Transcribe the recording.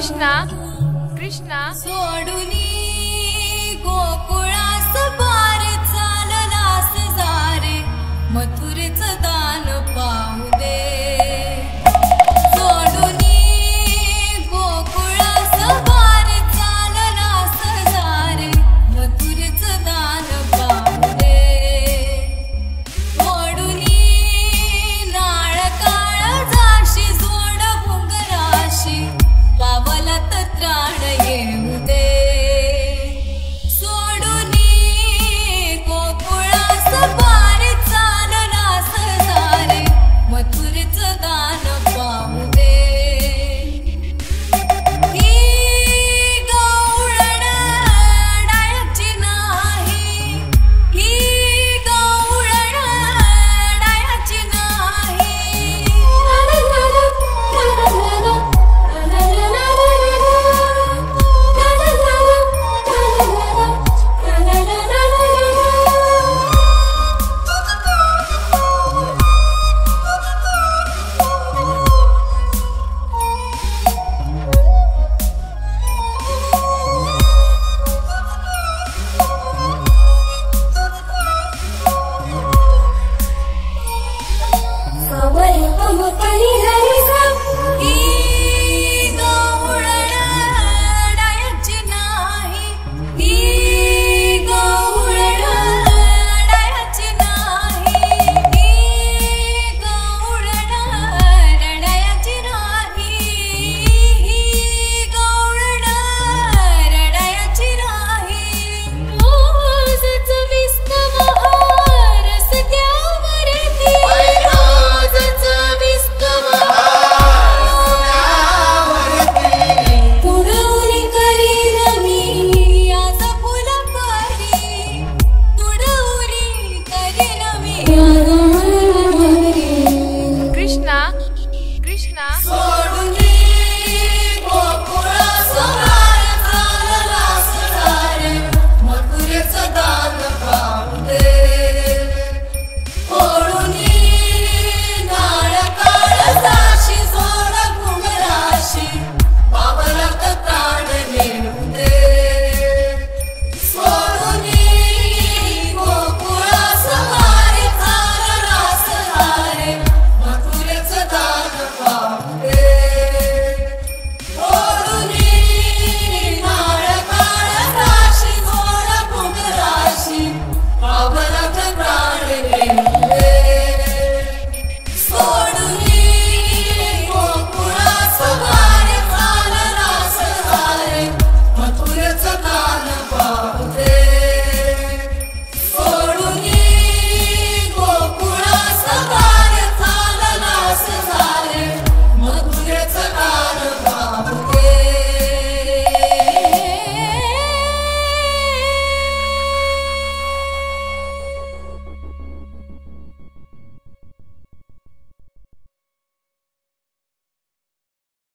Krishna Krishna सोडुनी गो